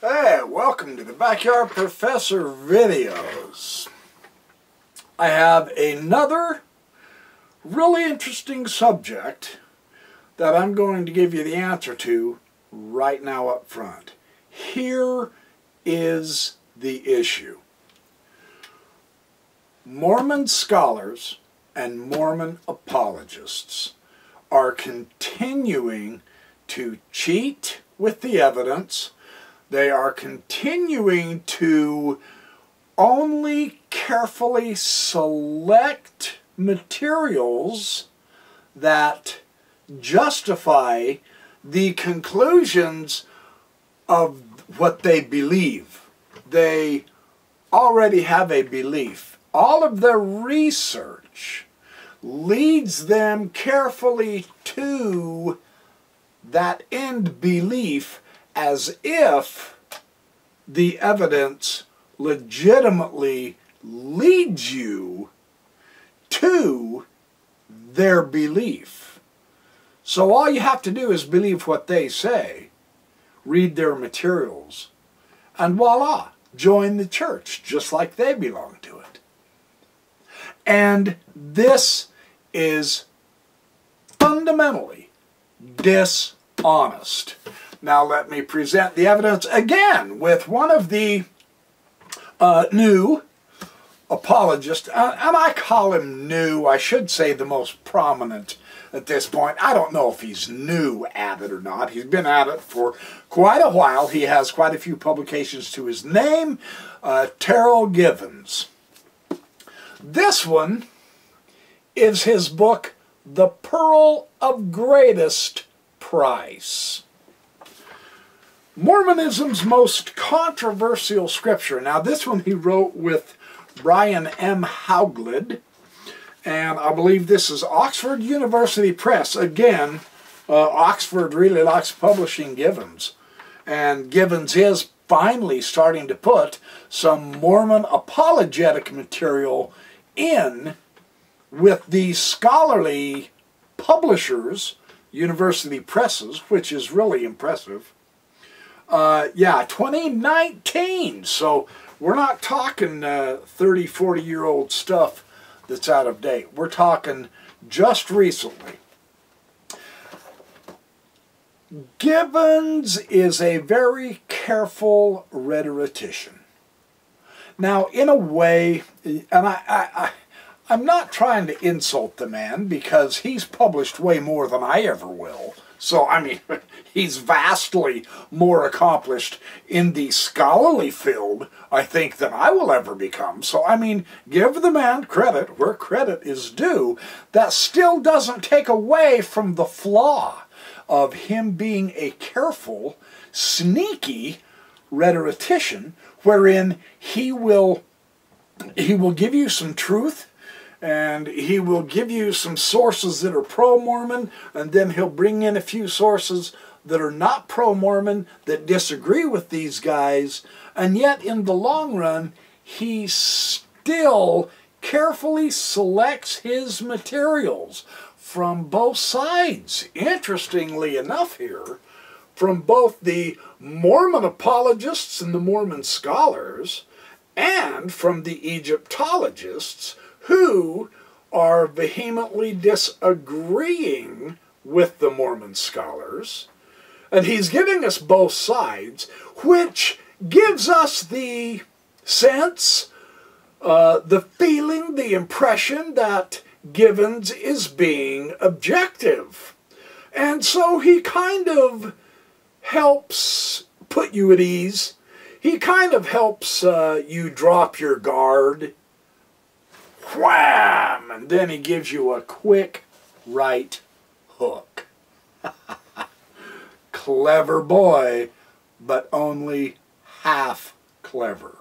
Hey, welcome to the Backyard Professor videos. I have another really interesting subject that I'm going to give you the answer to right now up front. Here is the issue. Mormon scholars and Mormon apologists are continuing to cheat with the evidence. They are continuing to only carefully select materials that justify the conclusions of what they believe. They already have a belief. All of their research leads them carefully to that end belief as if the evidence legitimately leads you to their belief. So all you have to do is believe what they say, read their materials, and voila, join the church just like they belong to it. And this is fundamentally dishonest. Now let me present the evidence again with one of the uh, new apologists, uh, and I call him new, I should say the most prominent at this point. I don't know if he's new at it or not. He's been at it for quite a while. He has quite a few publications to his name. Uh, Terryl Givens. This one is his book, The Pearl of Greatest Price. Mormonism's most controversial scripture. Now, this one he wrote with Brian M. Hauglid, and I believe this is Oxford University Press. Again, uh, Oxford really likes publishing Givens, and Givens is finally starting to put some Mormon apologetic material in with the scholarly publishers, university presses, which is really impressive. Uh, yeah, 2019. So we're not talking uh, 30, 40 year old stuff that's out of date. We're talking just recently. Givens is a very careful rhetorician. Now, in a way, and I, I, I I'm not trying to insult the man because he's published way more than I ever will. So, I mean, he's vastly more accomplished in the scholarly field, I think, than I will ever become. So, I mean, give the man credit where credit is due. That still doesn't take away from the flaw of him being a careful, sneaky rhetorician, wherein he will he will give you some truth and he will give you some sources that are pro-Mormon, and then he'll bring in a few sources that are not pro-Mormon, that disagree with these guys, and yet in the long run, he still carefully selects his materials from both sides. Interestingly enough here, from both the Mormon apologists and the Mormon scholars, and from the Egyptologists, who are vehemently disagreeing with the Mormon scholars. And he's giving us both sides, which gives us the sense, uh, the feeling, the impression that Givens is being objective. And so he kind of helps put you at ease. He kind of helps uh, you drop your guard wham, and then he gives you a quick right hook. clever boy, but only half clever.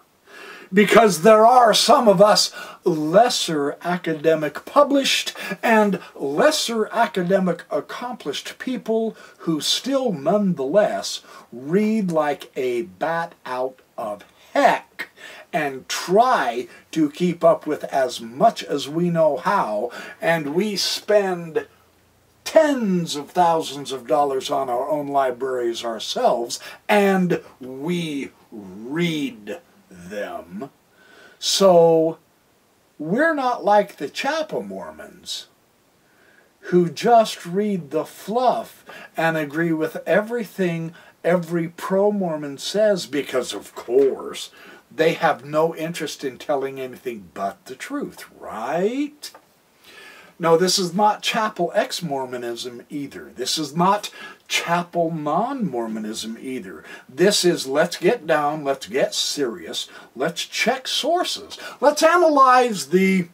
Because there are some of us lesser academic published and lesser academic accomplished people who still nonetheless read like a bat out of heck and try to keep up with as much as we know how, and we spend tens of thousands of dollars on our own libraries ourselves, and we read them. So we're not like the Chapel Mormons who just read the fluff and agree with everything every pro Mormon says because, of course, they have no interest in telling anything but the truth, right? No, this is not chapel ex Mormonism either. This is not chapel non Mormonism either. This is let's get down, let's get serious, let's check sources, let's analyze the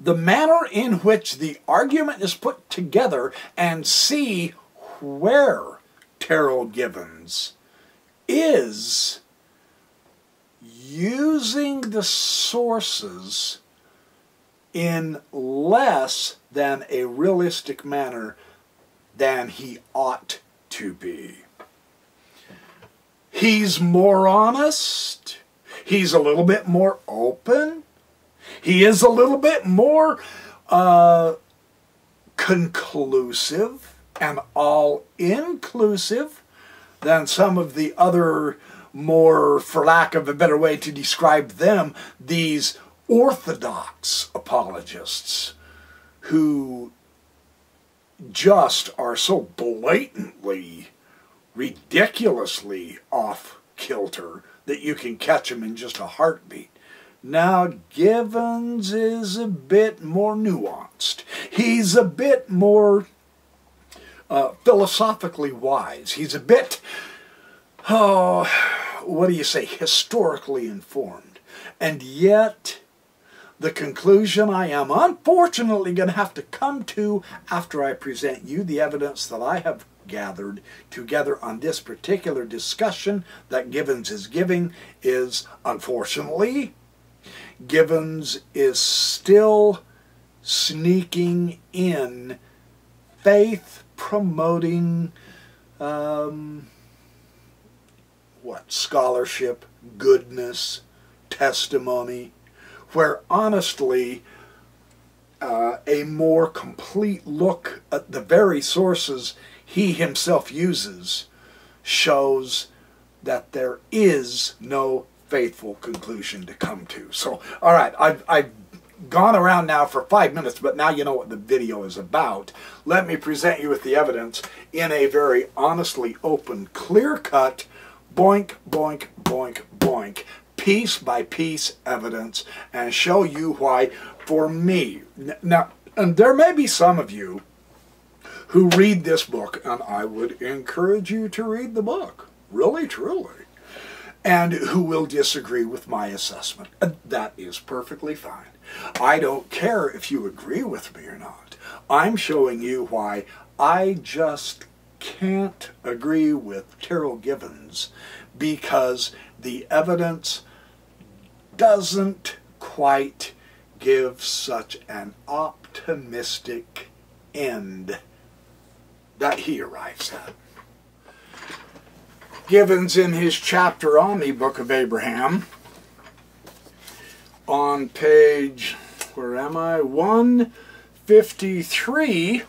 the manner in which the argument is put together and see where Terryl Givens is using the sources in less than a realistic manner than he ought to be. He's more honest. He's a little bit more open. He is a little bit more uh, conclusive and all inclusive than some of the other more, for lack of a better way to describe them, these orthodox apologists who just are so blatantly, ridiculously off kilter that you can catch them in just a heartbeat. Now, Givens is a bit more nuanced. He's a bit more uh, philosophically wise. He's a bit, oh, what do you say, historically informed. And yet, the conclusion I am unfortunately going to have to come to after I present you the evidence that I have gathered together on this particular discussion that Givens is giving is, unfortunately, Givens is still sneaking in faith promoting um, what scholarship, goodness, testimony, where honestly uh, a more complete look at the very sources he himself uses shows that there is no faithful conclusion to come to. So, all right, I've, I've gone around now for five minutes, but now you know what the video is about. Let me present you with the evidence in a very honestly open, clear-cut, boink, boink, boink, boink, piece by piece evidence and show you why, for me, now, and there may be some of you who read this book, and I would encourage you to read the book, really, truly and who will disagree with my assessment. That is perfectly fine. I don't care if you agree with me or not. I'm showing you why I just can't agree with Terryl Givens because the evidence doesn't quite give such an optimistic end that he arrives at. Givens in his chapter on the Book of Abraham on page, where am I? 153.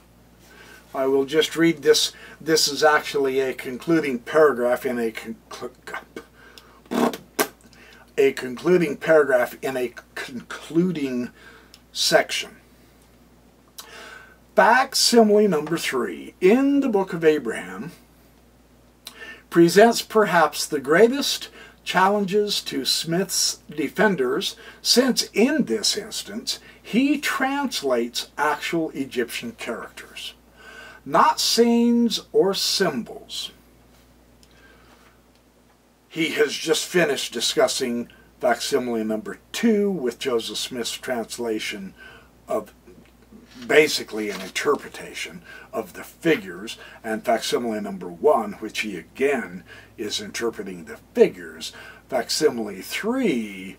I will just read this. This is actually a concluding paragraph in a conclu a concluding paragraph in a concluding section. Facsimile number three. In the book of Abraham, presents perhaps the greatest challenges to Smith's defenders since in this instance he translates actual Egyptian characters, not scenes or symbols. He has just finished discussing facsimile number two with Joseph Smith's translation of basically an interpretation of the figures, and facsimile number one, which he again is interpreting the figures. Facsimile three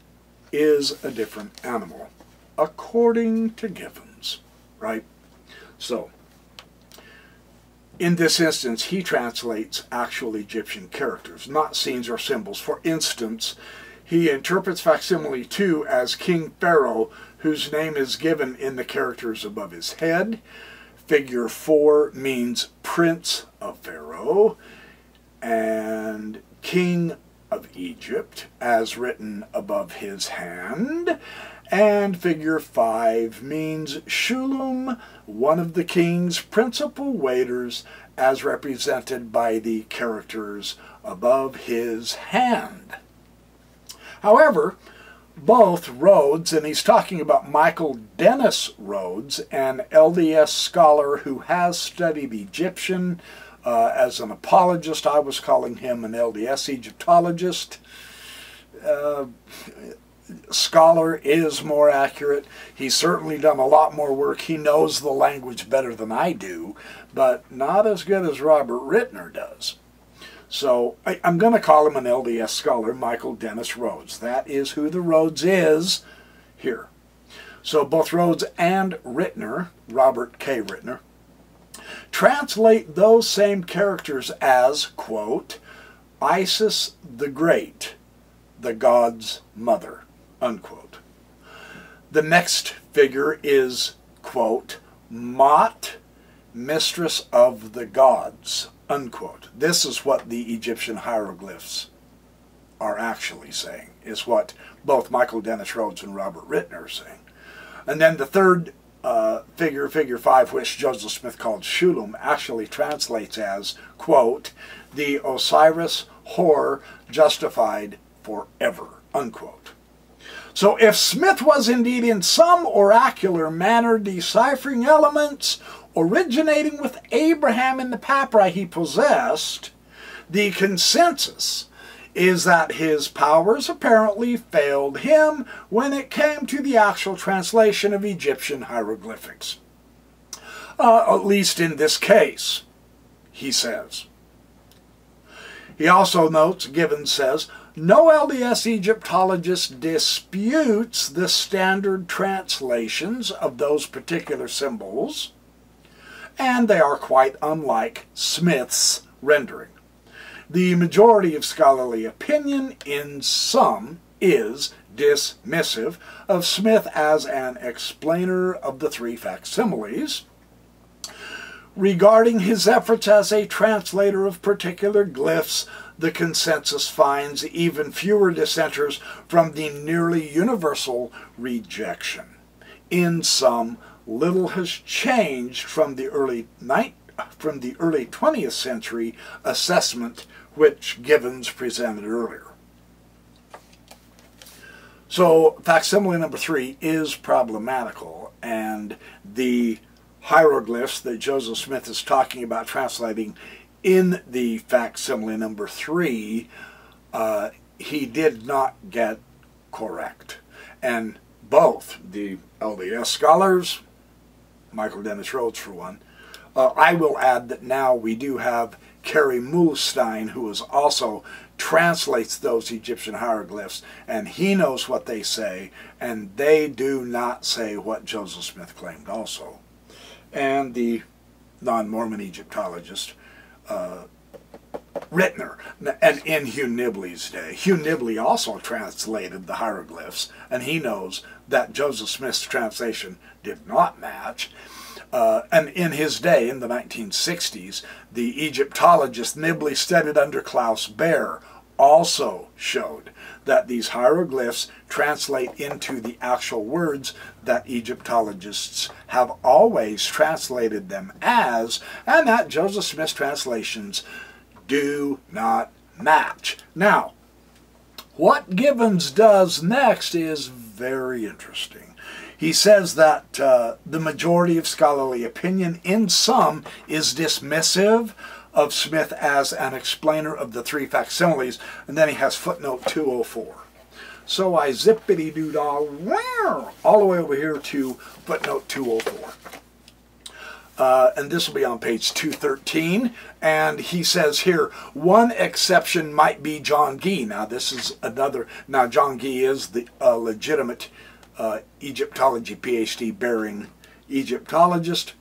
is a different animal, according to Givens, right? So, in this instance, he translates actual Egyptian characters, not scenes or symbols. For instance, he interprets facsimile 2 as King Pharaoh whose name is given in the characters above his head. Figure 4 means Prince of Pharaoh and King of Egypt, as written above his hand. And figure 5 means Shulem, one of the king's principal waiters, as represented by the characters above his hand. However, both Rhodes, and he's talking about Michael Dennis Rhodes, an LDS scholar who has studied Egyptian uh, as an apologist. I was calling him an LDS Egyptologist. Uh, scholar is more accurate. He's certainly done a lot more work. He knows the language better than I do, but not as good as Robert Ritner does. So I, am going to call him an LDS scholar, Michael Dennis Rhodes. That is who the Rhodes is here. So both Rhodes and Ritner, Robert K. Ritner, translate those same characters as, quote, Isis the Great, the God's mother, unquote. The next figure is, quote, Mot, mistress of the gods, unquote. This is what the Egyptian hieroglyphs are actually saying, is what both Michael Dennis Rhodes and Robert Ritner are saying. And then the third uh, figure, figure 5, which Joseph Smith called Shulem, actually translates as, quote, the Osiris Hor justified forever, unquote. So if Smith was indeed in some oracular manner deciphering elements originating with Abraham in the papyri he possessed, the consensus is that his powers apparently failed him when it came to the actual translation of Egyptian hieroglyphics. Uh, at least in this case, he says. He also notes, Givens says, no LDS Egyptologist disputes the standard translations of those particular symbols, and they are quite unlike Smith's rendering. The majority of scholarly opinion in some is dismissive of Smith as an explainer of the three facsimiles. Regarding his efforts as a translator of particular glyphs, the consensus finds even fewer dissenters from the nearly universal rejection. In some, little has changed from the early night from the early 20th century assessment which Givens presented earlier. So facsimile number three is problematical and the hieroglyphs that Joseph Smith is talking about translating in the facsimile number three, uh, he did not get correct. And both the LDS scholars Michael Dennis Rhodes for one. Uh, I will add that now we do have Kerry Muhlestein, who is also translates those Egyptian hieroglyphs, and he knows what they say, and they do not say what Joseph Smith claimed also. And the non-Mormon Egyptologist, uh, Ritner, and in Hugh Nibley's day. Hugh Nibley also translated the hieroglyphs, and he knows that Joseph Smith's translation did not match. Uh, and in his day, in the 1960s, the Egyptologist Nibley studied under Klaus Baer also showed that these hieroglyphs translate into the actual words that Egyptologists have always translated them as, and that Joseph Smith's translations do not match. Now, what Givens does next is very interesting. He says that uh, the majority of scholarly opinion in some is dismissive of Smith as an explainer of the three facsimiles, and then he has footnote 204. So I zippity-doo-dah, all the way over here to footnote 204. Uh, and this will be on page 213. And he says here, one exception might be John Gee. Now, this is another. Now, John Gee is the uh, legitimate uh, Egyptology PhD bearing Egyptologist.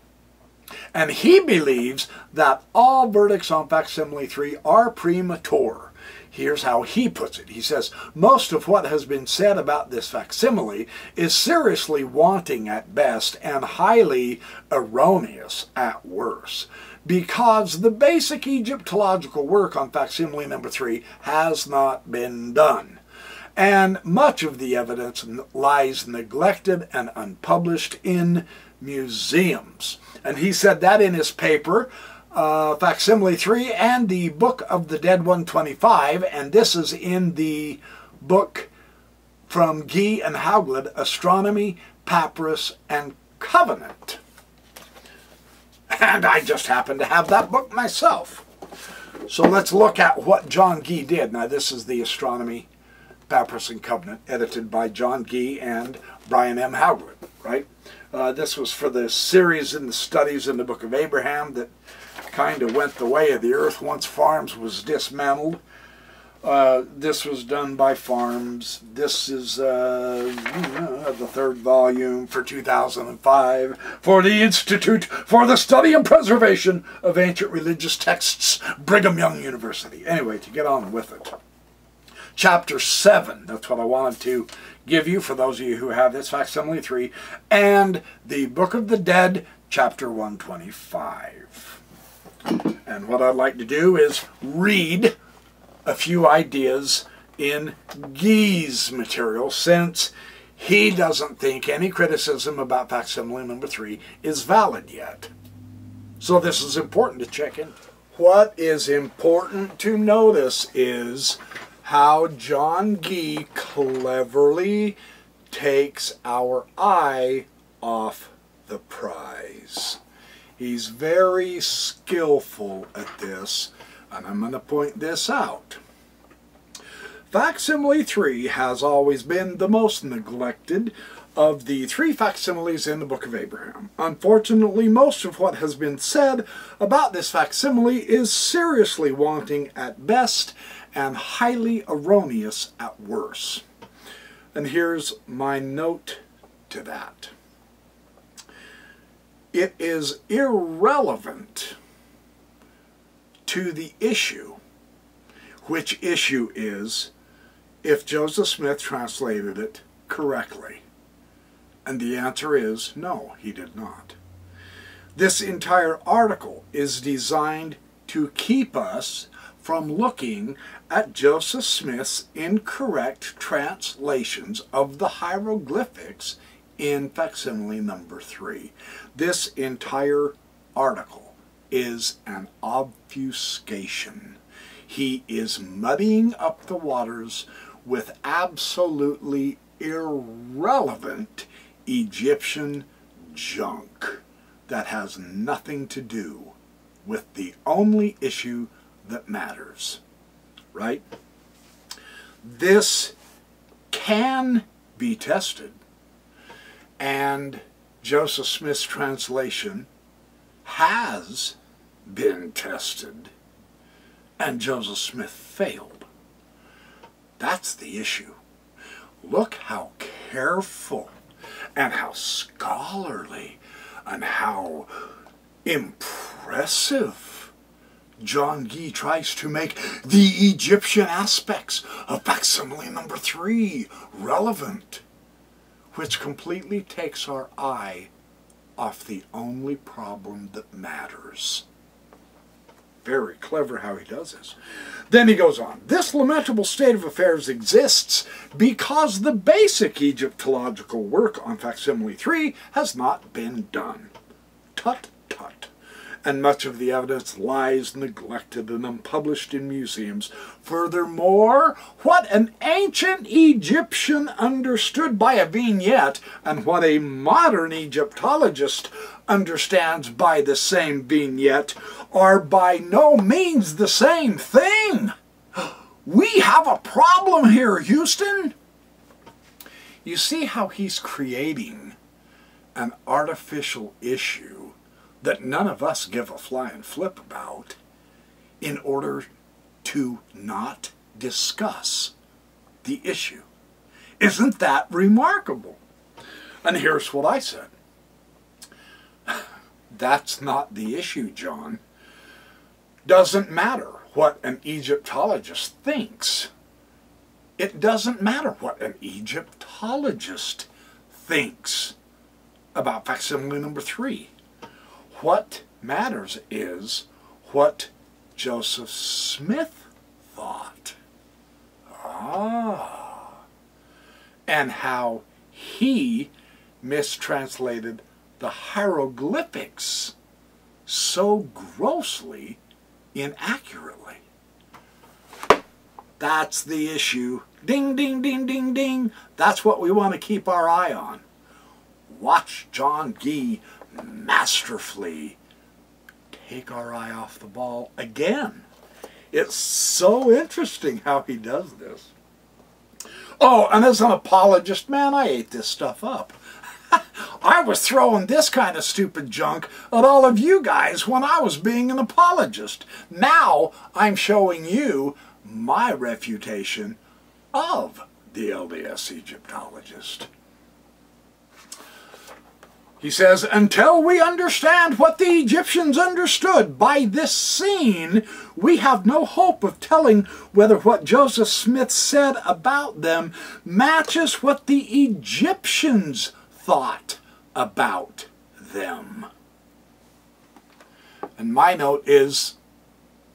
And he believes that all verdicts on facsimile 3 are premature Here's how he puts it. He says, Most of what has been said about this facsimile is seriously wanting at best and highly erroneous at worst because the basic Egyptological work on facsimile number three has not been done. And much of the evidence lies neglected and unpublished in museums. And he said that in his paper, uh, Facsimile 3, and the Book of the Dead 125, and this is in the book from Gee and Hauglid, Astronomy, Papyrus, and Covenant. And I just happen to have that book myself. So let's look at what John Gee did. Now this is the Astronomy, Papyrus, and Covenant, edited by John Gee and Brian M. Hauglid, right? Uh, this was for the series in the studies in the Book of Abraham that kind of went the way of the earth once FARMS was dismantled. Uh, this was done by FARMS. This is uh, the third volume for 2005 for the Institute for the Study and Preservation of Ancient Religious Texts, Brigham Young University. Anyway, to get on with it. Chapter 7, that's what I wanted to give you for those of you who have this, facsimile 3, and the Book of the Dead, chapter 125. And what I'd like to do is read a few ideas in Gee's material since he doesn't think any criticism about facsimile number three is valid yet. So this is important to check in. What is important to notice is how John Gee cleverly takes our eye off the prize. He's very skillful at this and I'm going to point this out. Facsimile 3 has always been the most neglected of the three facsimiles in the Book of Abraham. Unfortunately, most of what has been said about this facsimile is seriously wanting at best and highly erroneous at worst. And here's my note to that. It is irrelevant to the issue, which issue is if Joseph Smith translated it correctly. And the answer is no, he did not. This entire article is designed to keep us from looking at Joseph Smith's incorrect translations of the hieroglyphics in facsimile number three. This entire article is an obfuscation. He is muddying up the waters with absolutely irrelevant Egyptian junk that has nothing to do with the only issue that matters. Right? This can be tested. And Joseph Smith's translation has been tested, and Joseph Smith failed. That's the issue. Look how careful and how scholarly and how impressive John Gee tries to make the Egyptian aspects of facsimile number three relevant, which completely takes our eye off the only problem that matters. Very clever how he does this. Then he goes on, this lamentable state of affairs exists because the basic Egyptological work on facsimile 3 has not been done. Tut and much of the evidence lies neglected and unpublished in museums. Furthermore, what an ancient Egyptian understood by a vignette and what a modern Egyptologist understands by the same vignette are by no means the same thing. We have a problem here, Houston. You see how he's creating an artificial issue that none of us give a flying flip about in order to not discuss the issue. Isn't that remarkable? And here's what I said. That's not the issue, John. Doesn't matter what an Egyptologist thinks. It doesn't matter what an Egyptologist thinks about facsimile number three. What matters is what Joseph Smith thought. Ah. And how he mistranslated the hieroglyphics so grossly inaccurately. That's the issue. Ding, ding, ding, ding, ding. That's what we want to keep our eye on. Watch John Gee masterfully take our eye off the ball again. It's so interesting how he does this. Oh, and as an apologist, man, I ate this stuff up. I was throwing this kind of stupid junk at all of you guys when I was being an apologist. Now I'm showing you my refutation of the LDS Egyptologist. He says, until we understand what the Egyptians understood by this scene, we have no hope of telling whether what Joseph Smith said about them matches what the Egyptians thought about them. And my note is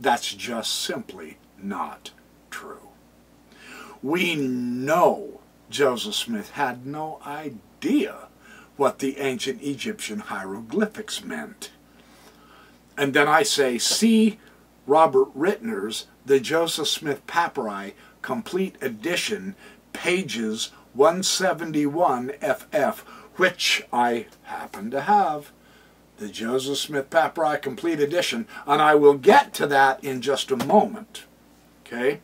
that's just simply not true. We know Joseph Smith had no idea what the ancient Egyptian hieroglyphics meant. And then I say, see Robert Ritner's The Joseph Smith Papyri Complete Edition, pages 171 FF, which I happen to have. The Joseph Smith Papyri Complete Edition, and I will get to that in just a moment. Okay?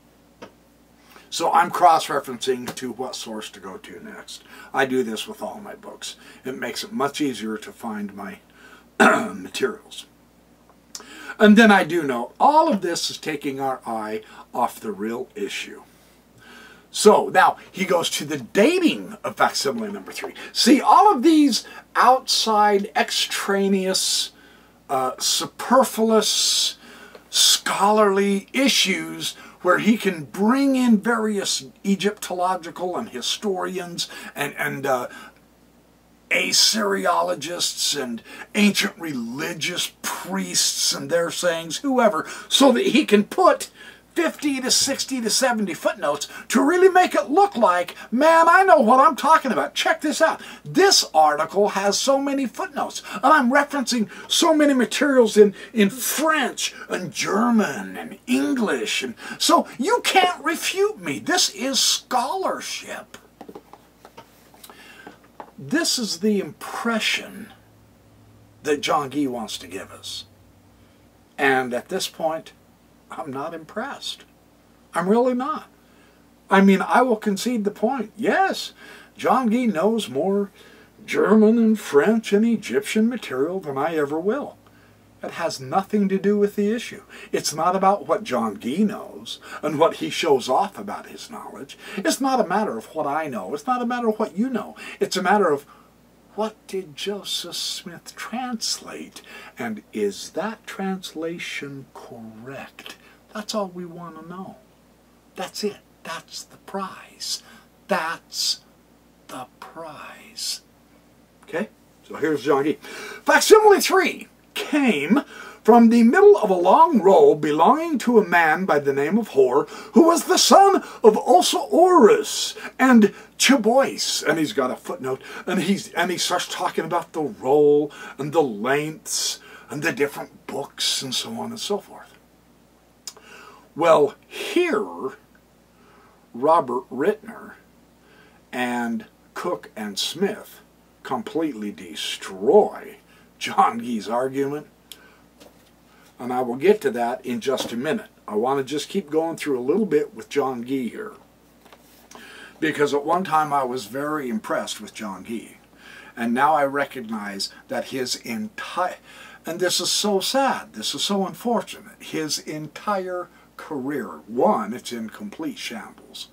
So I'm cross-referencing to what source to go to next. I do this with all my books. It makes it much easier to find my materials. And then I do know all of this is taking our eye off the real issue. So now he goes to the dating of facsimile number three. See, all of these outside, extraneous, uh, superfluous, scholarly issues where he can bring in various Egyptological and historians and, and uh, Assyriologists and ancient religious priests and their sayings, whoever, so that he can put 50 to 60 to 70 footnotes to really make it look like, man, I know what I'm talking about. Check this out. This article has so many footnotes, and I'm referencing so many materials in, in French and German and English. And so you can't refute me. This is scholarship. This is the impression that John Gee wants to give us. And at this point, I'm not impressed. I'm really not. I mean, I will concede the point. Yes, John Gee knows more German and French and Egyptian material than I ever will. It has nothing to do with the issue. It's not about what John Gee knows and what he shows off about his knowledge. It's not a matter of what I know. It's not a matter of what you know. It's a matter of what did Joseph Smith translate? And is that translation correct? That's all we want to know. That's it. That's the prize. That's the prize. Okay? So here's John Gee. Facsimile 3 came from the middle of a long row belonging to a man by the name of Hor, who was the son of Osirus and Chibois. And he's got a footnote, and he's and he starts talking about the roll and the lengths and the different books and so on and so forth. Well, here, Robert Ritner and Cook and Smith completely destroy John Gee's argument. And I will get to that in just a minute. I want to just keep going through a little bit with John Gee here. Because at one time I was very impressed with John Gee. And now I recognize that his entire, and this is so sad, this is so unfortunate, his entire career. One, it's in complete shambles.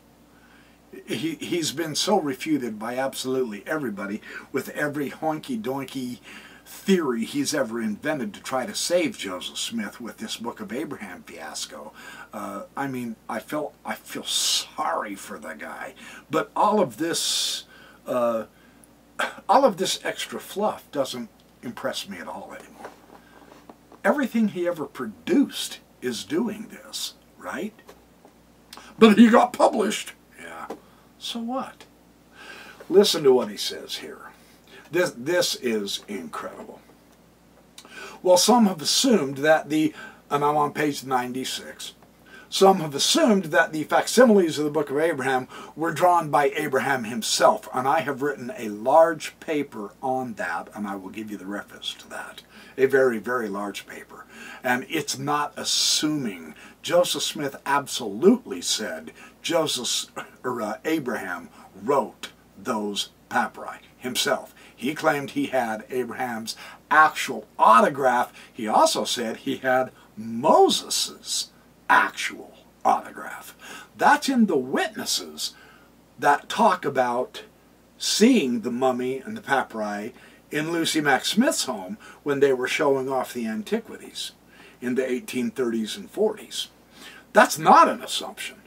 He, he's been so refuted by absolutely everybody with every honky-donkey theory he's ever invented to try to save Joseph Smith with this Book of Abraham fiasco. Uh, I mean, I feel I feel sorry for the guy, but all of this, uh, all of this extra fluff doesn't impress me at all anymore. Everything he ever produced is doing this, right? But he got published. Yeah. So what? Listen to what he says here. This, this is incredible. Well, some have assumed that the, and I'm on page 96, some have assumed that the facsimiles of the Book of Abraham were drawn by Abraham himself, and I have written a large paper on that, and I will give you the reference to that. A very, very large paper. And it's not assuming. Joseph Smith absolutely said Joseph or uh, Abraham wrote those papyri himself. He claimed he had Abraham's actual autograph. He also said he had Moses's actual autograph. That's in the witnesses that talk about seeing the mummy and the papyri in Lucy Mack Smith's home when they were showing off the antiquities in the 1830s and 40s. That's not an assumption.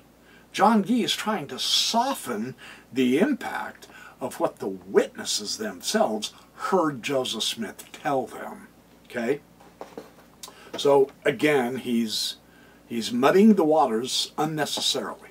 John Gee is trying to soften the impact of what the witnesses themselves heard Joseph Smith tell them. Okay? So again, he's he's muddying the waters unnecessarily.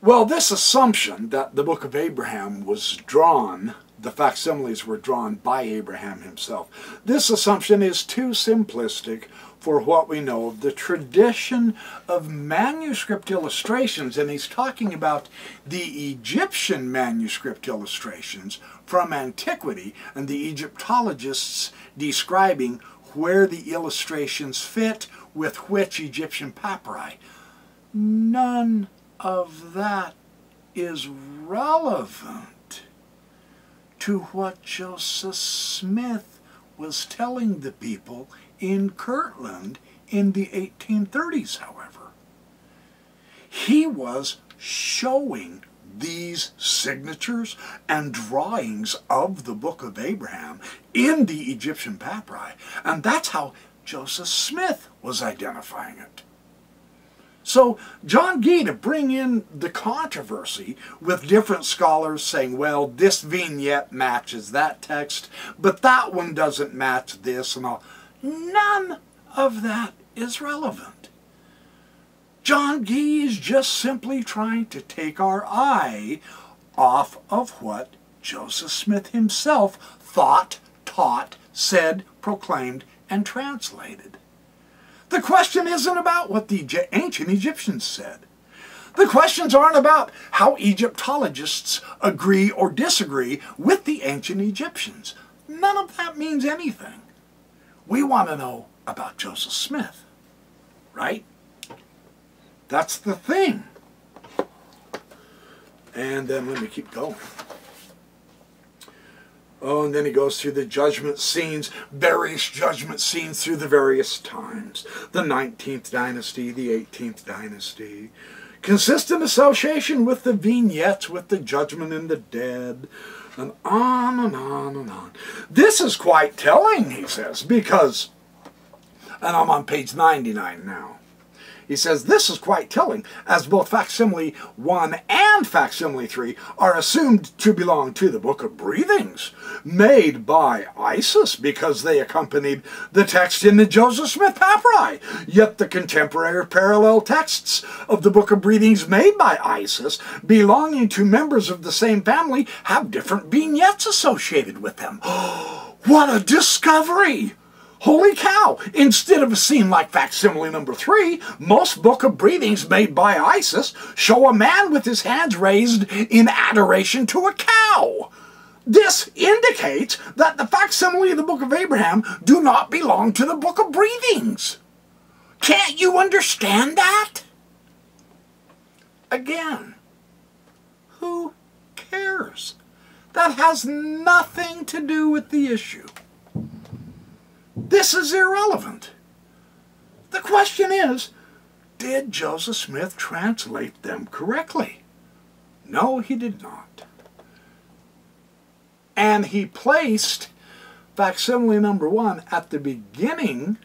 Well, this assumption that the book of Abraham was drawn, the facsimiles were drawn by Abraham himself, this assumption is too simplistic for what we know of the tradition of manuscript illustrations. And he's talking about the Egyptian manuscript illustrations from antiquity and the Egyptologists describing where the illustrations fit with which Egyptian papyri. None of that is relevant to what Joseph Smith was telling the people in Kirtland in the 1830s, however. He was showing these signatures and drawings of the Book of Abraham in the Egyptian papyri, and that's how Joseph Smith was identifying it. So John Gee to bring in the controversy with different scholars saying, well, this vignette matches that text, but that one doesn't match this and all. None of that is relevant. John Gee is just simply trying to take our eye off of what Joseph Smith himself thought, taught, said, proclaimed, and translated. The question isn't about what the ancient Egyptians said. The questions aren't about how Egyptologists agree or disagree with the ancient Egyptians. None of that means anything. We want to know about Joseph Smith, right? That's the thing. And then let me keep going. Oh, and then he goes through the judgment scenes, various judgment scenes through the various times. The 19th dynasty, the 18th dynasty. Consistent association with the vignettes, with the judgment in the dead, and on and on and on. This is quite telling, he says, because, and I'm on page 99 now. He says this is quite telling, as both facsimile 1 and facsimile 3 are assumed to belong to the Book of Breathings, made by Isis because they accompanied the text in the Joseph Smith Papyri. Yet the contemporary parallel texts of the Book of Breathings made by Isis, belonging to members of the same family, have different vignettes associated with them. what a discovery! Holy cow! Instead of a scene like facsimile number three, most Book of Breathings made by Isis show a man with his hands raised in adoration to a cow. This indicates that the facsimile of the Book of Abraham do not belong to the Book of Breathings. Can't you understand that? Again, who cares? That has nothing to do with the issue. This is irrelevant. The question is, did Joseph Smith translate them correctly? No, he did not. And he placed facsimile number one at the beginning,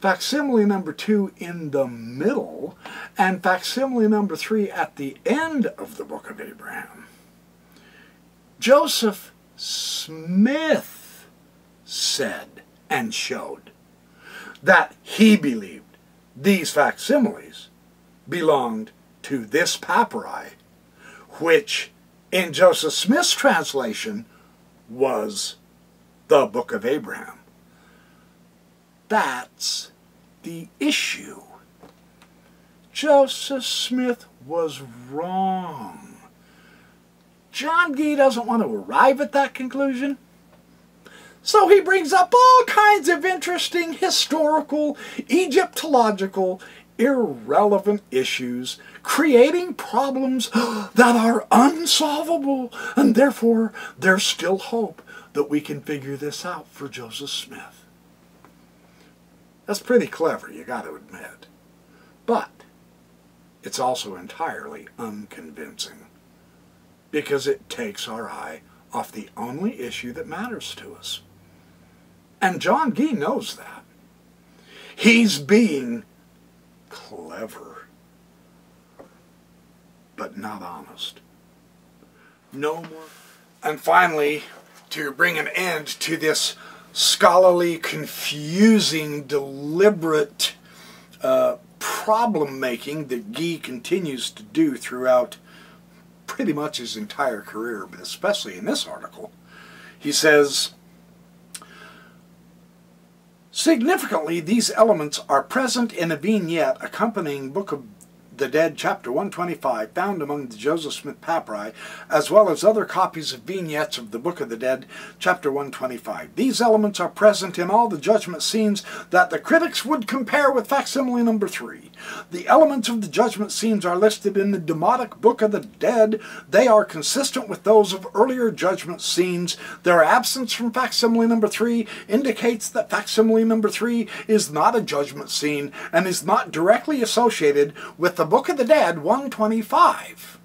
facsimile number two in the middle, and facsimile number three at the end of the book of Abraham. Joseph Smith said and showed that he believed these facsimiles belonged to this papyri, which in Joseph Smith's translation was the Book of Abraham. That's the issue. Joseph Smith was wrong. John Gee doesn't want to arrive at that conclusion. So he brings up all kinds of interesting historical, Egyptological, irrelevant issues, creating problems that are unsolvable, and therefore there's still hope that we can figure this out for Joseph Smith. That's pretty clever, you got to admit. But it's also entirely unconvincing because it takes our eye off the only issue that matters to us. And John Gee knows that. He's being clever, but not honest. No more. And finally, to bring an end to this scholarly, confusing, deliberate uh, problem making that Gee continues to do throughout pretty much his entire career, but especially in this article. He says, Significantly, these elements are present in a vignette accompanying Book of the Dead, chapter 125, found among the Joseph Smith papyri, as well as other copies of vignettes of the Book of the Dead, chapter 125. These elements are present in all the judgment scenes that the critics would compare with facsimile number 3. The elements of the judgment scenes are listed in the Demotic Book of the Dead. They are consistent with those of earlier judgment scenes. Their absence from facsimile number 3 indicates that facsimile number 3 is not a judgment scene and is not directly associated with the Book of the Dead 125.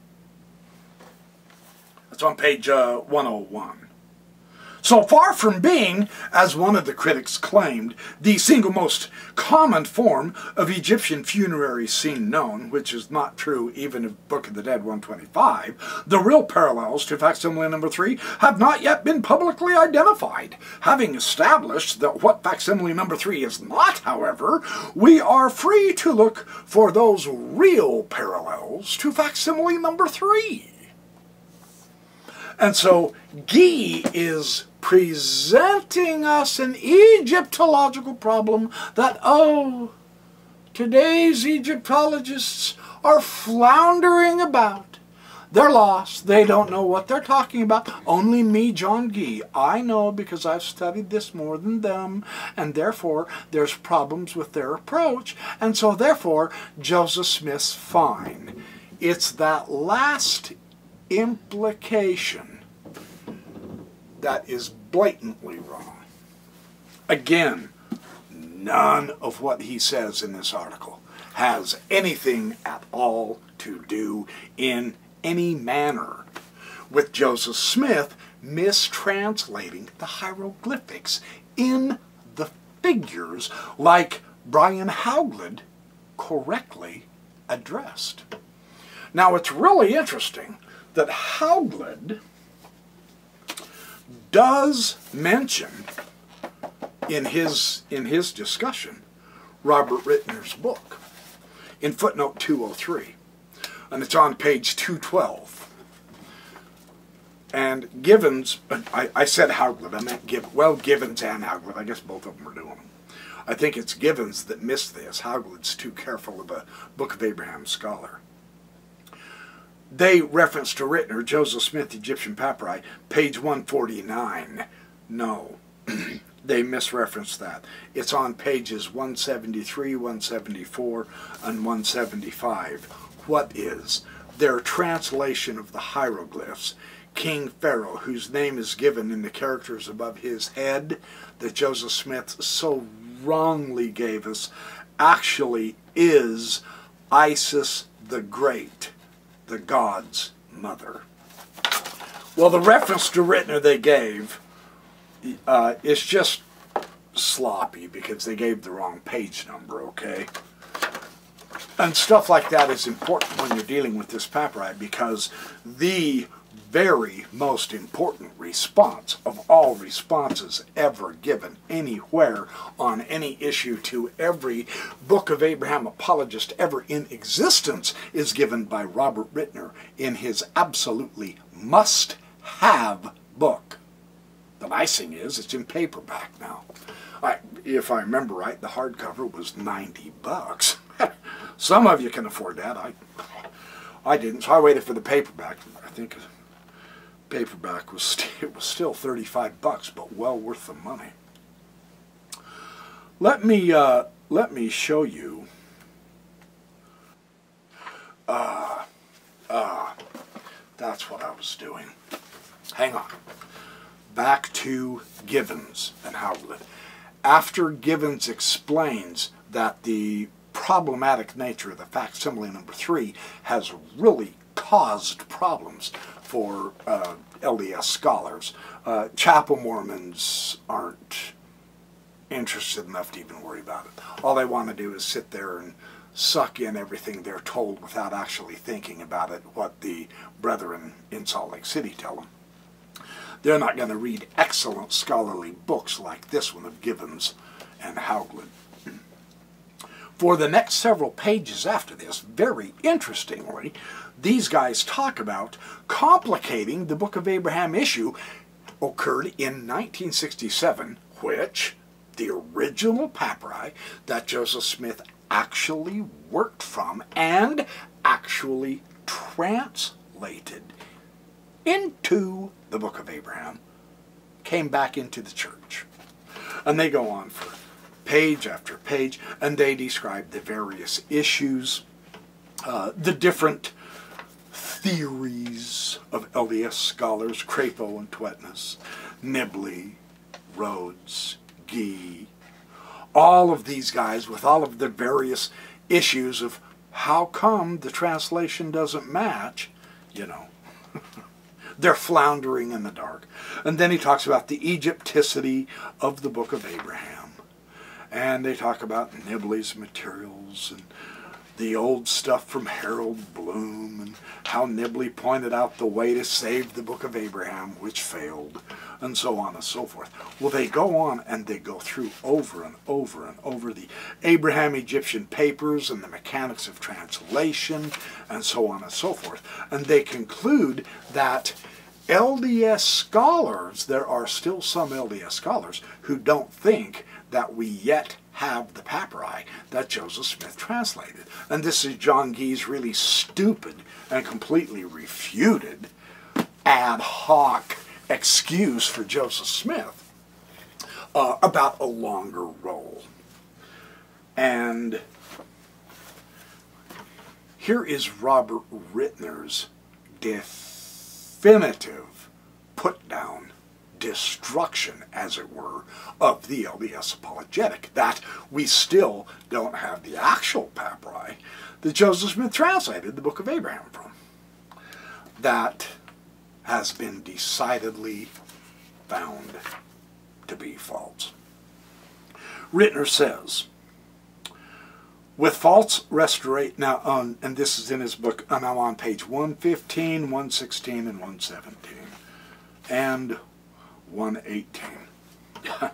That's on page uh, 101. So far from being, as one of the critics claimed, the single most common form of Egyptian funerary scene known, which is not true even of Book of the Dead 125, the real parallels to facsimile number 3 have not yet been publicly identified. Having established that what facsimile number 3 is not, however, we are free to look for those real parallels to facsimile number 3. And so Gee is presenting us an Egyptological problem that, oh, today's Egyptologists are floundering about. They're lost. They don't know what they're talking about. Only me, John Gee. I know because I've studied this more than them, and therefore there's problems with their approach, and so therefore Joseph Smith's fine. It's that last implication that is blatantly wrong. Again, none of what he says in this article has anything at all to do in any manner with Joseph Smith mistranslating the hieroglyphics in the figures like Brian Hauglid correctly addressed. Now it's really interesting that Hauglid does mention in his in his discussion Robert Ritner's book in footnote 203 and it's on page 212 and Givens I, I said Hauglid I meant Giv well Givens and Hauglid I guess both of them are doing them. I think it's Givens that missed this. Hauglid's too careful of a Book of Abraham scholar they reference to Ritner, Joseph Smith, Egyptian papyri, page 149. No, they misreferenced that. It's on pages 173, 174, and 175. What is? Their translation of the hieroglyphs. King Pharaoh, whose name is given in the characters above his head that Joseph Smith so wrongly gave us, actually is Isis the Great the God's mother. Well, the reference to Ritner they gave uh, is just sloppy because they gave the wrong page number, okay? And stuff like that is important when you're dealing with this papyri because the very most important response of all responses ever given anywhere on any issue to every Book of Abraham apologist ever in existence is given by Robert Ritner in his absolutely must have book. The nice thing is it's in paperback now. I, if I remember right, the hardcover was 90 bucks. Some of you can afford that. I, I didn't, so I waited for the paperback. I think paperback was it was still 35 bucks, but well worth the money. Let me uh, let me show you. Ah, uh, ah, uh, that's what I was doing. Hang on. Back to Givens and Hauglid. After Givens explains that the problematic nature of the facsimile number three has really caused problems for uh, LDS scholars. Uh, chapel Mormons aren't interested enough to even worry about it. All they want to do is sit there and suck in everything they're told without actually thinking about it, what the brethren in Salt Lake City tell them. They're not going to read excellent scholarly books like this one of Givens and Hauglid. For the next several pages after this, very interestingly, these guys talk about complicating the Book of Abraham issue occurred in 1967, which the original papyri that Joseph Smith actually worked from and actually translated into the Book of Abraham came back into the church. And they go on for page after page, and they describe the various issues, uh, the different theories of LDS scholars, Crapo and Tvedtnes, Nibley, Rhodes, Gee, all of these guys with all of the various issues of how come the translation doesn't match, you know. They're floundering in the dark. And then he talks about the Egypticity of the book of Abraham. And they talk about Nibley's materials and the old stuff from Harold Bloom and how Nibley pointed out the way to save the book of Abraham, which failed, and so on and so forth. Well, they go on and they go through over and over and over the Abraham Egyptian papers and the mechanics of translation, and so on and so forth. And they conclude that LDS scholars, there are still some LDS scholars who don't think that we yet have the papyri that Joseph Smith translated. And this is John Gee's really stupid and completely refuted ad hoc excuse for Joseph Smith uh, about a longer roll. And here is Robert Ritner's definitive put down destruction, as it were, of the LDS apologetic. That we still don't have the actual papyri that Joseph Smith translated the Book of Abraham from. That has been decidedly found to be false. Ritner says, with false restoration, now, on, and this is in his book, I'm on page 115, 116, and 117. And 118.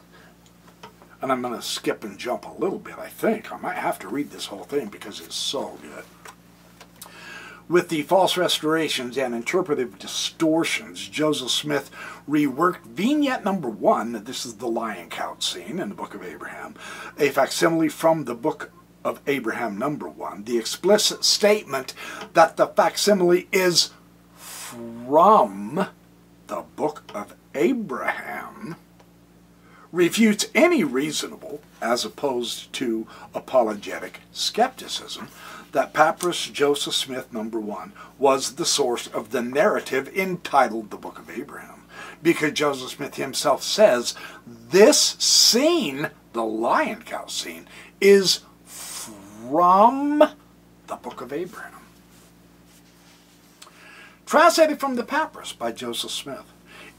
and I'm going to skip and jump a little bit, I think. I might have to read this whole thing because it's so good. With the false restorations and interpretive distortions, Joseph Smith reworked vignette number one, this is the lion couch scene in the Book of Abraham, a facsimile from the Book of Abraham number one, the explicit statement that the facsimile is from the Book of Abraham refutes any reasonable, as opposed to apologetic, skepticism that Papyrus Joseph Smith number one was the source of the narrative entitled the Book of Abraham. Because Joseph Smith himself says this scene, the lion cow scene, is from the Book of Abraham. translated from the papyrus by Joseph Smith.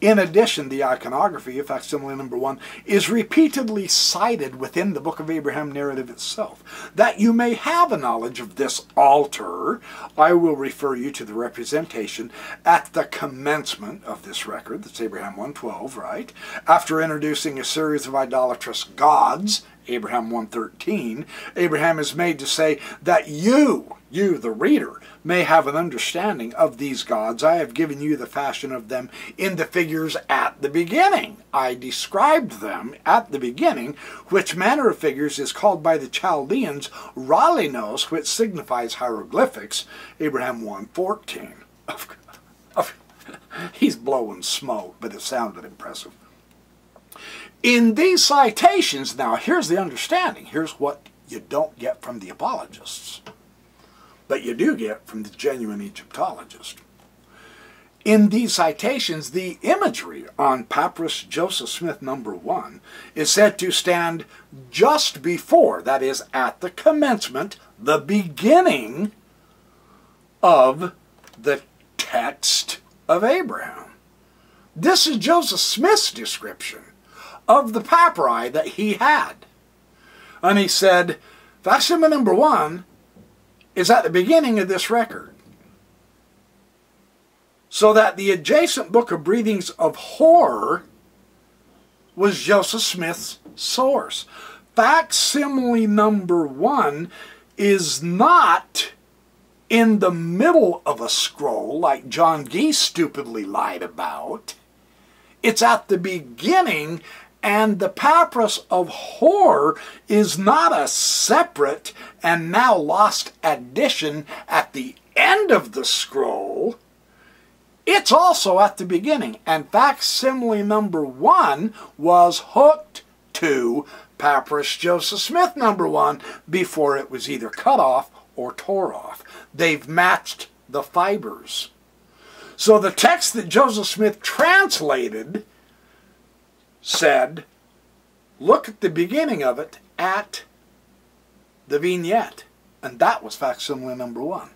In addition, the iconography of facsimile number one is repeatedly cited within the Book of Abraham narrative itself. That you may have a knowledge of this altar, I will refer you to the representation at the commencement of this record, that's Abraham 1.12, right? After introducing a series of idolatrous gods, Abraham 1.13, Abraham is made to say that you, you the reader, may have an understanding of these gods. I have given you the fashion of them in the figures at the beginning. I described them at the beginning, which manner of figures is called by the Chaldeans Rahleenos, which signifies hieroglyphics, Abraham 1.14. He's blowing smoke, but it sounded impressive. In these citations, now here's the understanding. Here's what you don't get from the apologists but you do get from the genuine Egyptologist. In these citations, the imagery on Papyrus Joseph Smith number one is said to stand just before, that is, at the commencement, the beginning of the text of Abraham. This is Joseph Smith's description of the papyri that he had. And he said, facsimile number one is at the beginning of this record. So that the adjacent book of Breathings of Hor was Joseph Smith's source. Facsimile number one is not in the middle of a scroll like John Gee stupidly lied about. It's at the beginning and the papyrus of Hor is not a separate and now lost addition at the end of the scroll. It's also at the beginning. And facsimile number one was hooked to Papyrus Joseph Smith number one before it was either cut off or tore off. They've matched the fibers. So the text that Joseph Smith translated said, look at the beginning of it at the vignette. And that was facsimile number one.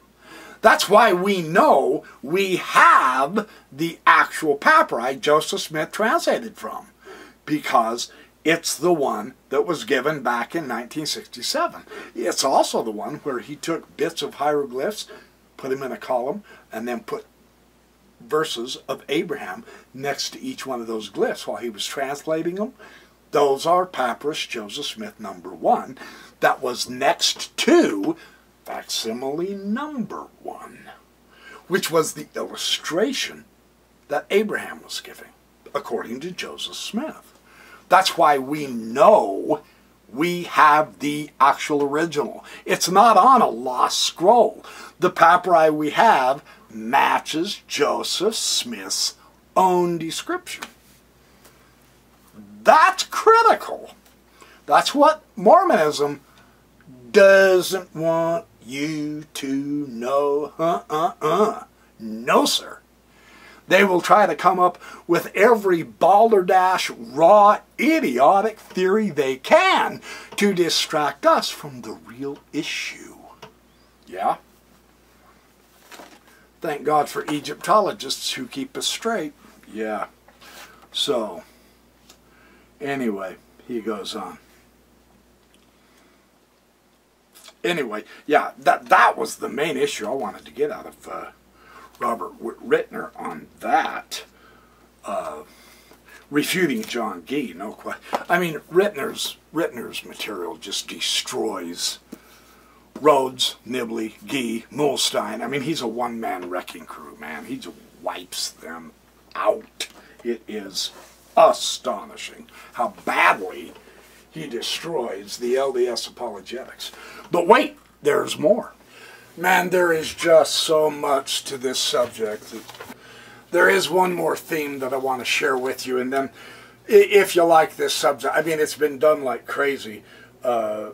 That's why we know we have the actual papyri Joseph Smith translated from. Because it's the one that was given back in 1967. It's also the one where he took bits of hieroglyphs, put them in a column, and then put verses of Abraham next to each one of those glyphs while he was translating them. Those are Papyrus Joseph Smith number one. That was next to facsimile number one, which was the illustration that Abraham was giving, according to Joseph Smith. That's why we know we have the actual original. It's not on a lost scroll. The papyri we have matches Joseph Smith's own description. That's critical. That's what Mormonism doesn't want you to know. Uh-uh-uh. No, sir. They will try to come up with every balderdash, raw, idiotic theory they can to distract us from the real issue. Yeah? Thank God for Egyptologists who keep us straight. Yeah. So, anyway, he goes on. Anyway, yeah, that that was the main issue I wanted to get out of uh, Robert Ritner on that. Uh, refuting John Gee, no question. I mean, Ritner's Ritner's material just destroys Rhodes, Nibley, Gee, Muhlestein. I mean, he's a one-man wrecking crew, man. He just wipes them out. It is astonishing how badly he destroys the LDS apologetics. But wait, there's more. Man, there is just so much to this subject. There is one more theme that I want to share with you, and then if you like this subject, I mean, it's been done like crazy. Uh,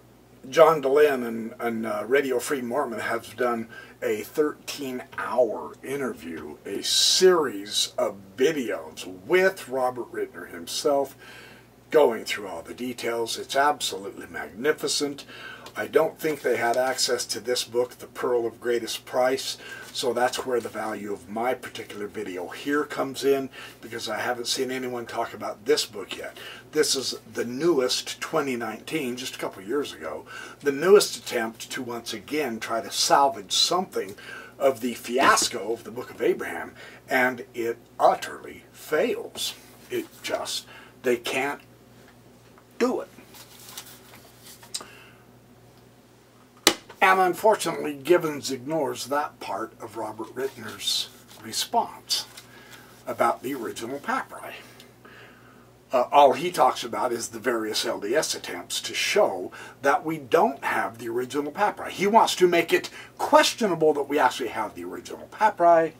John Dehlin and, and uh, Radio Free Mormon have done a 13 hour interview, a series of videos with Robert Ritner himself, going through all the details. It's absolutely magnificent. I don't think they had access to this book, The Pearl of Greatest Price, so that's where the value of my particular video here comes in because I haven't seen anyone talk about this book yet. This is the newest 2019, just a couple years ago, the newest attempt to once again try to salvage something of the fiasco of the Book of Abraham, and it utterly fails. It just, they can't do it. And unfortunately, Givens ignores that part of Robert Ritner's response about the original papyri. Uh, all he talks about is the various LDS attempts to show that we don't have the original papyri. He wants to make it questionable that we actually have the original papyri.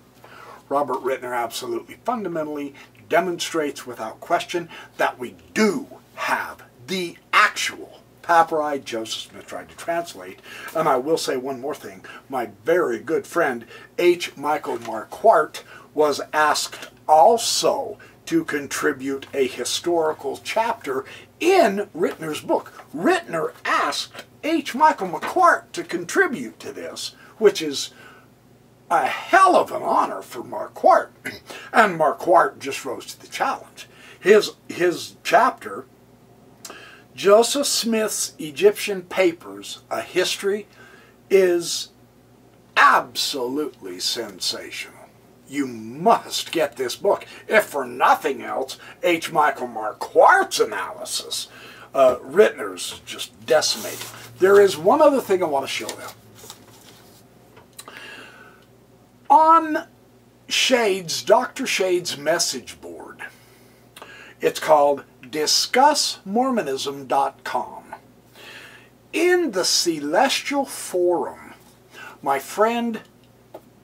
Robert Ritner absolutely fundamentally demonstrates without question that we do have the actual papyri Joseph Smith tried to translate. And I will say one more thing. My very good friend H. Michael Marquardt was asked also to contribute a historical chapter in Ritner's book. Ritner asked H. Michael Marquardt to contribute to this, which is a hell of an honor for Marquardt. And Marquardt just rose to the challenge. His, his chapter Joseph Smith's Egyptian Papers, A History, is absolutely sensational. You must get this book. If for nothing else, H. Michael Marquardt's analysis. Uh, Ritner's just decimated. There is one other thing I want to show you. On Shade's, Dr. Shade's message board, it's called discussmormonism.com. In the Celestial Forum, my friend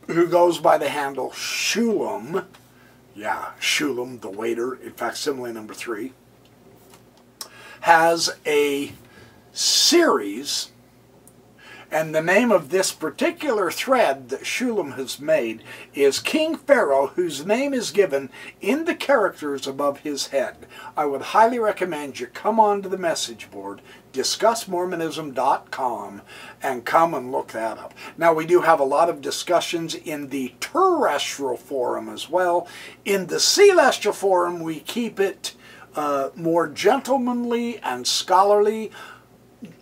who goes by the handle Shulem, yeah, Shulem, the waiter, in facsimile number three, has a series and the name of this particular thread that Shulem has made is King Pharaoh, whose name is given in the characters above his head. I would highly recommend you come onto the message board, discussmormonism.com, and come and look that up. Now, we do have a lot of discussions in the terrestrial forum as well. In the celestial forum, we keep it uh, more gentlemanly and scholarly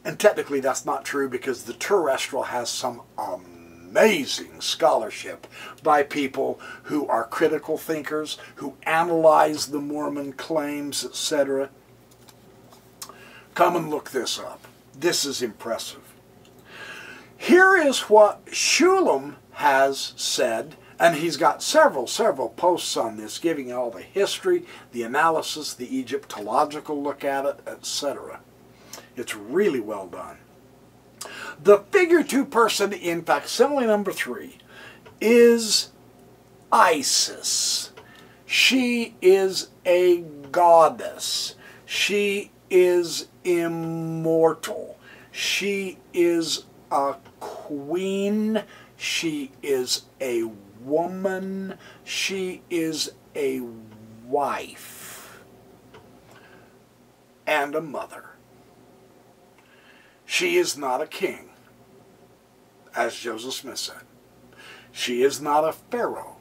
and technically that's not true because the terrestrial has some amazing scholarship by people who are critical thinkers, who analyze the Mormon claims, etc. Come and look this up. This is impressive. Here is what Shulem has said, and he's got several, several posts on this, giving all the history, the analysis, the Egyptological look at it, etc. It's really well done. The figure two person in facsimile number three is Isis. She is a goddess. She is immortal. She is a queen. She is a woman. She is a wife and a mother. She is not a king, as Joseph Smith said. She is not a pharaoh,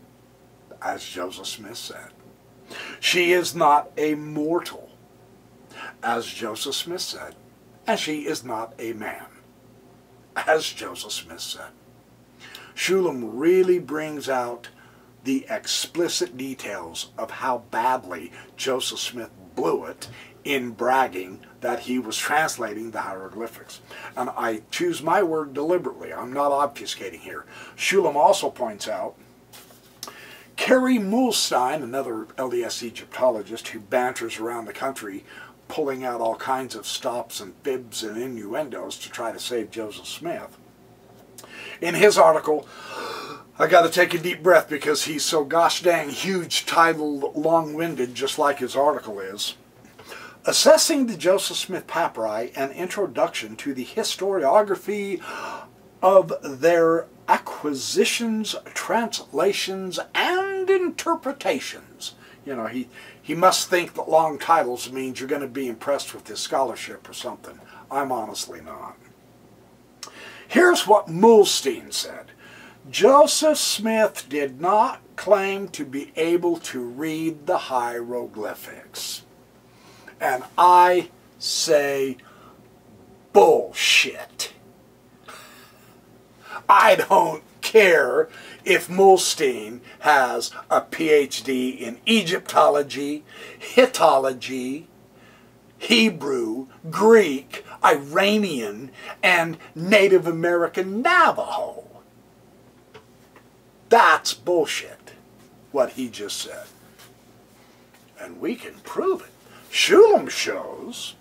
as Joseph Smith said. She is not a mortal, as Joseph Smith said. And she is not a man, as Joseph Smith said. Shulem really brings out the explicit details of how badly Joseph Smith blew it in bragging that he was translating the hieroglyphics. And I choose my word deliberately. I'm not obfuscating here. Shulem also points out Kerry Muhlestein, another LDS Egyptologist who banters around the country pulling out all kinds of stops and fibs and innuendos to try to save Joseph Smith. In his article, I got to take a deep breath because he's so gosh dang huge, titled, long-winded, just like his article is. Assessing the Joseph Smith Papyri, an introduction to the historiography of their acquisitions, translations, and interpretations. You know, he, he must think that long titles means you're going to be impressed with his scholarship or something. I'm honestly not. Here's what Muhlestein said. Joseph Smith did not claim to be able to read the hieroglyphics. And I say bullshit. I don't care if Muhlestein has a PhD in Egyptology, Hittology, Hebrew, Greek, Iranian, and Native American Navajo. That's bullshit, what he just said. And we can prove it. Shulem shows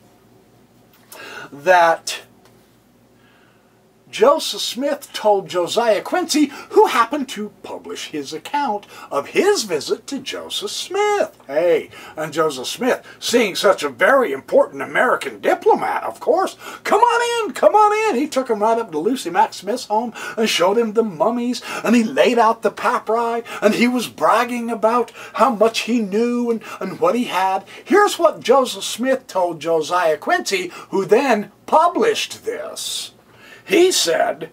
that Joseph Smith told Josiah Quincy, who happened to publish his account of his visit to Joseph Smith. Hey, and Joseph Smith, seeing such a very important American diplomat, of course, come on in, come on in. He took him right up to Lucy Mack Smith's home and showed him the mummies, and he laid out the papyri, and he was bragging about how much he knew and, and what he had. Here's what Joseph Smith told Josiah Quincy, who then published this. He said,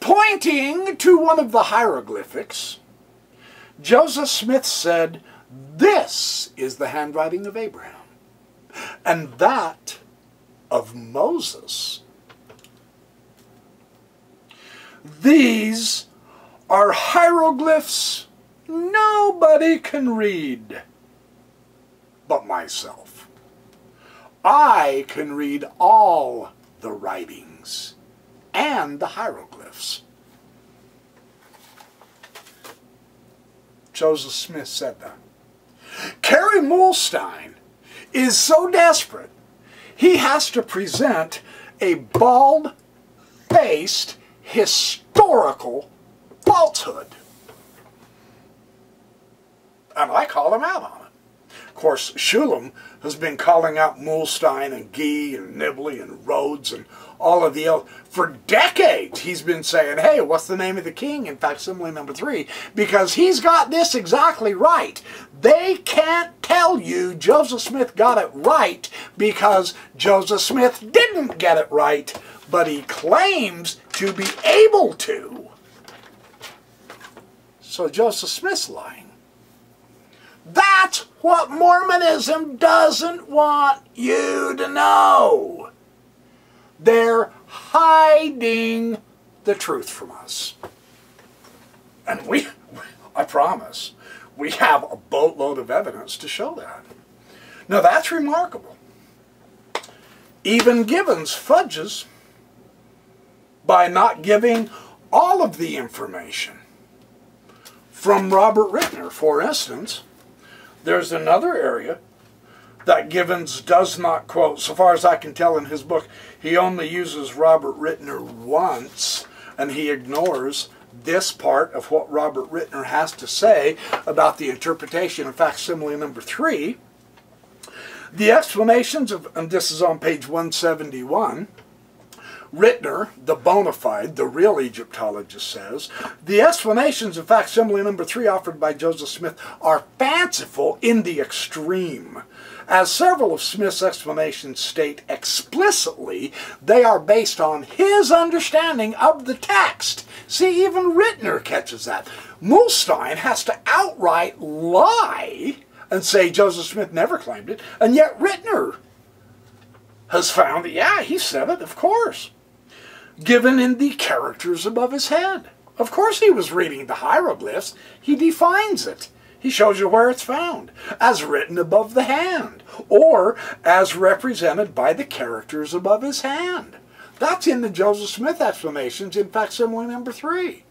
pointing to one of the hieroglyphics, Joseph Smith said, This is the handwriting of Abraham, and that of Moses. These are hieroglyphs nobody can read but myself. I can read all the writings and the hieroglyphs. Joseph Smith said that. Kerry Muhlestein is so desperate, he has to present a bald-faced historical falsehood. And I call him out on it. Of course, Shulem has been calling out Muhlestein and Gee and Nibley and Rhodes and all of the else. For decades, he's been saying, hey, what's the name of the king in facsimile number three? Because he's got this exactly right. They can't tell you Joseph Smith got it right because Joseph Smith didn't get it right, but he claims to be able to. So Joseph Smith's lying. That's what Mormonism doesn't want you to know. They're hiding the truth from us. And we, I promise, we have a boatload of evidence to show that. Now that's remarkable. Even Givens fudges by not giving all of the information. From Robert Ritner, for instance, there's another area that Givens does not quote. So far as I can tell in his book, he only uses Robert Ritner once, and he ignores this part of what Robert Ritner has to say about the interpretation of facsimile number three. The explanations of, and this is on page 171, Ritner, the bona fide, the real Egyptologist, says, the explanations of facsimile number three offered by Joseph Smith are fanciful in the extreme. As several of Smith's explanations state explicitly, they are based on his understanding of the text. See, even Ritner catches that. Muhlestein has to outright lie and say Joseph Smith never claimed it, and yet Ritner has found that, yeah, he said it, of course given in the characters above his head. Of course he was reading the hieroglyphs. He defines it. He shows you where it's found, as written above the hand, or as represented by the characters above his hand. That's in the Joseph Smith explanations in facsimile number three.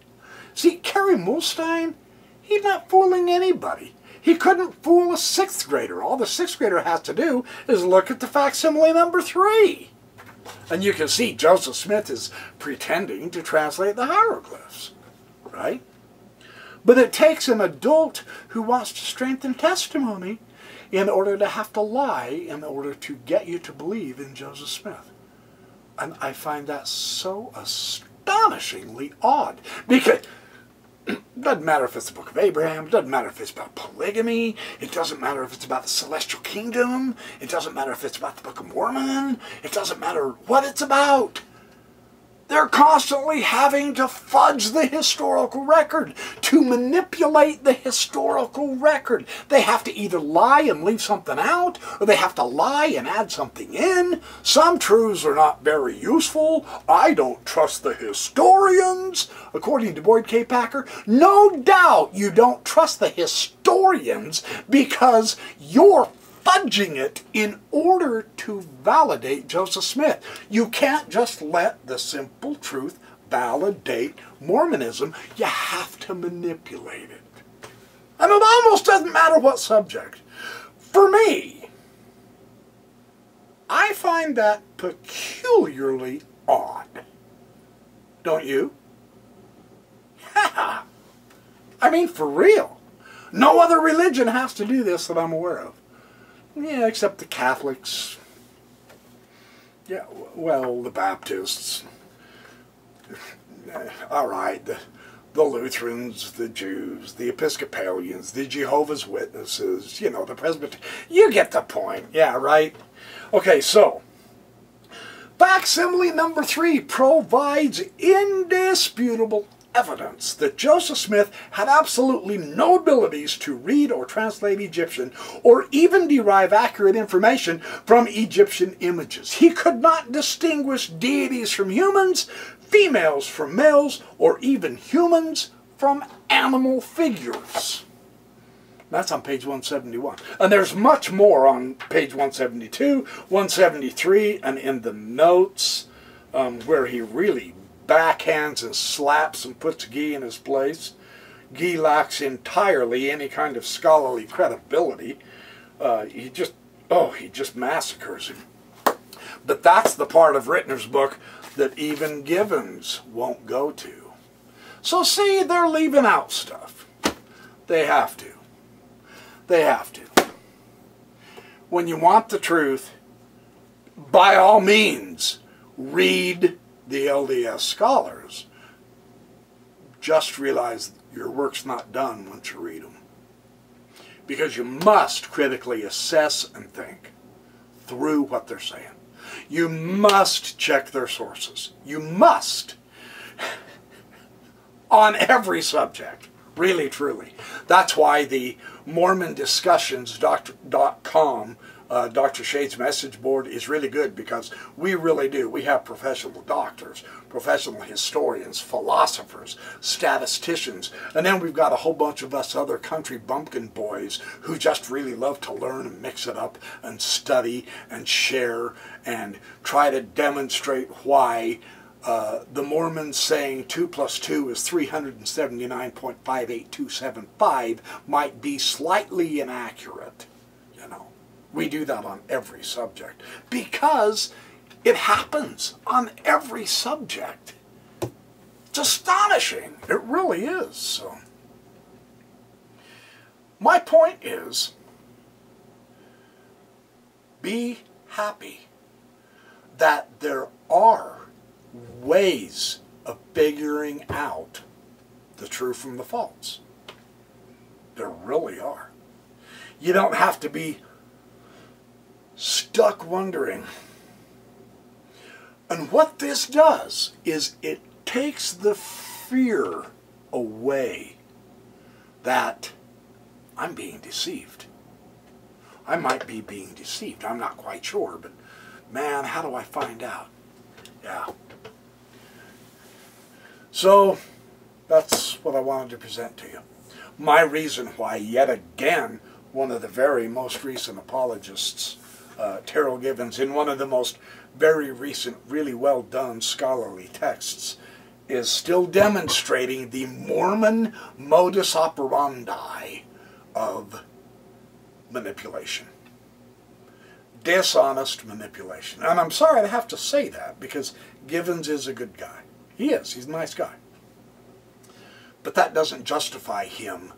See, Kerry Muhlestein, he's not fooling anybody. He couldn't fool a sixth grader. All the sixth grader has to do is look at the facsimile number three. And you can see Joseph Smith is pretending to translate the hieroglyphs, right? But it takes an adult who wants to strengthen testimony in order to have to lie in order to get you to believe in Joseph Smith. And I find that so astonishingly odd. Because doesn't matter if it's the book of Abraham, it doesn't matter if it's about polygamy, it doesn't matter if it's about the celestial kingdom, it doesn't matter if it's about the Book of Mormon, it doesn't matter what it's about. They're constantly having to fudge the historical record, to manipulate the historical record. They have to either lie and leave something out, or they have to lie and add something in. Some truths are not very useful. I don't trust the historians, according to Boyd K. Packer. No doubt you don't trust the historians because you're fudging it in order to validate Joseph Smith. You can't just let the simple truth validate Mormonism. You have to manipulate it. And it almost doesn't matter what subject. For me, I find that peculiarly odd. Don't you? I mean, for real. No other religion has to do this that I'm aware of. Yeah, except the Catholics. Yeah, well, the Baptists. All right, the, the Lutherans, the Jews, the Episcopalians, the Jehovah's Witnesses, you know, the Presbyterians. You get the point. Yeah, right? Okay, so, facsimile number three provides indisputable evidence that Joseph Smith had absolutely no abilities to read or translate Egyptian or even derive accurate information from Egyptian images. He could not distinguish deities from humans, females from males, or even humans from animal figures. That's on page 171. And there's much more on page 172, 173, and in the notes um, where he really backhands and slaps and puts Guy in his place. Guy lacks entirely any kind of scholarly credibility. Uh, he just, oh, he just massacres him. But that's the part of Ritner's book that even Givens won't go to. So see, they're leaving out stuff. They have to. They have to. When you want the truth, by all means, read the LDS scholars, just realize your work's not done once you read them. Because you must critically assess and think through what they're saying. You must check their sources. You must. On every subject. Really, truly. That's why the MormonDiscussions.com uh, Dr. Shade's message board is really good because we really do. We have professional doctors, professional historians, philosophers, statisticians, and then we've got a whole bunch of us other country bumpkin boys who just really love to learn and mix it up and study and share and try to demonstrate why uh, the Mormons saying 2 plus 2 is 379.58275 might be slightly inaccurate. We do that on every subject because it happens on every subject. It's astonishing. It really is. So, my point is be happy that there are ways of figuring out the true from the false. There really are. You don't have to be stuck wondering. And what this does is it takes the fear away that I'm being deceived. I might be being deceived. I'm not quite sure, but man, how do I find out? Yeah. So, that's what I wanted to present to you. My reason why, yet again, one of the very most recent apologists uh, Terryl Givens in one of the most very recent, really well done scholarly texts is still demonstrating the Mormon modus operandi of manipulation. Dishonest manipulation. And I'm sorry to have to say that because Givens is a good guy. He is. He's a nice guy. But that doesn't justify him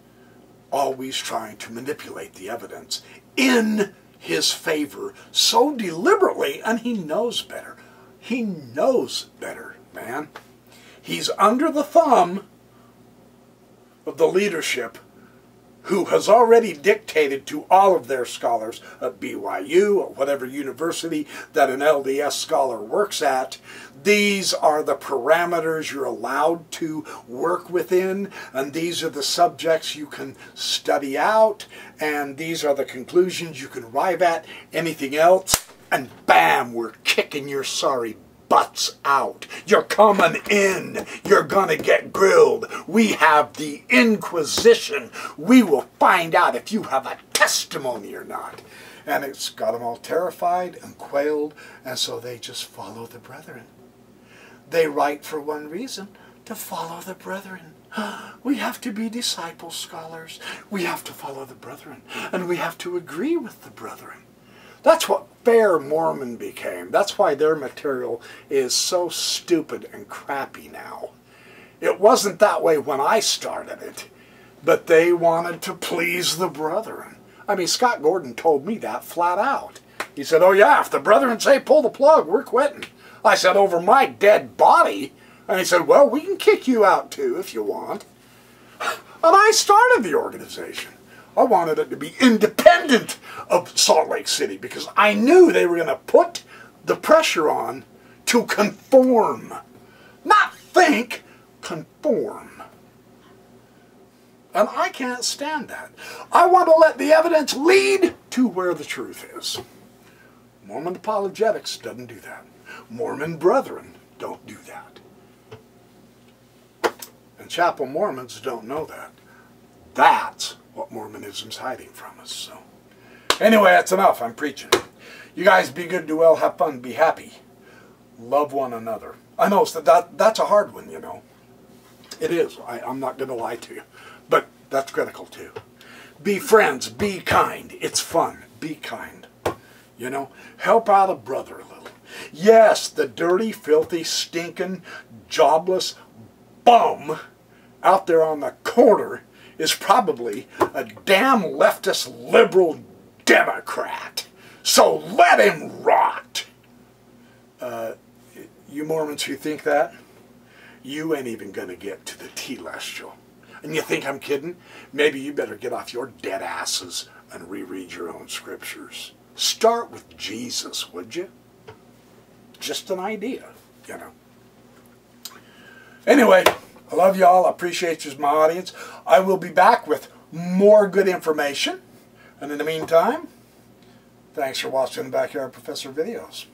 always trying to manipulate the evidence in his favor so deliberately, and he knows better. He knows better, man. He's under the thumb of the leadership who has already dictated to all of their scholars uh, at BYU or whatever university that an LDS scholar works at, these are the parameters you're allowed to work within, and these are the subjects you can study out, and these are the conclusions you can arrive at. Anything else, and bam, we're kicking your sorry butts out. You're coming in. You're going to get grilled. We have the Inquisition. We will find out if you have a testimony or not. And it's got them all terrified and quailed, and so they just follow the brethren. They write for one reason, to follow the brethren. We have to be disciple scholars. We have to follow the brethren. And we have to agree with the brethren. That's what FAIRMormon became. That's why their material is so stupid and crappy now. It wasn't that way when I started it, but they wanted to please the brethren. I mean, Scott Gordon told me that flat out. He said, oh yeah, if the brethren say pull the plug, we're quitting. I said, over my dead body? And he said, well, we can kick you out too if you want. And I started the organization. I wanted it to be independent of Salt Lake City because I knew they were going to put the pressure on to conform. Not think, conform. And I can't stand that. I want to let the evidence lead to where the truth is. Mormon apologetics doesn't do that. Mormon brethren don't do that. And chapel Mormons don't know that. That's what Mormonism's hiding from us. So, anyway, that's enough. I'm preaching. You guys be good, do well, have fun, be happy. Love one another. I know that, that that's a hard one, you know. It is. I, I'm not going to lie to you. But that's critical too. Be friends. Be kind. It's fun. Be kind. You know, help out a brother a little. Yes, the dirty, filthy, stinking, jobless bum out there on the corner is probably a damn leftist liberal Democrat. So let him rot. Uh, you Mormons who think that, you ain't even going to get to the telestial. And you think I'm kidding? Maybe you better get off your dead asses and reread your own scriptures. Start with Jesus, would you? Just an idea, you know. Anyway, I love y'all. I appreciate you as my audience. I will be back with more good information. And in the meantime, thanks for watching the Backyard Professor videos.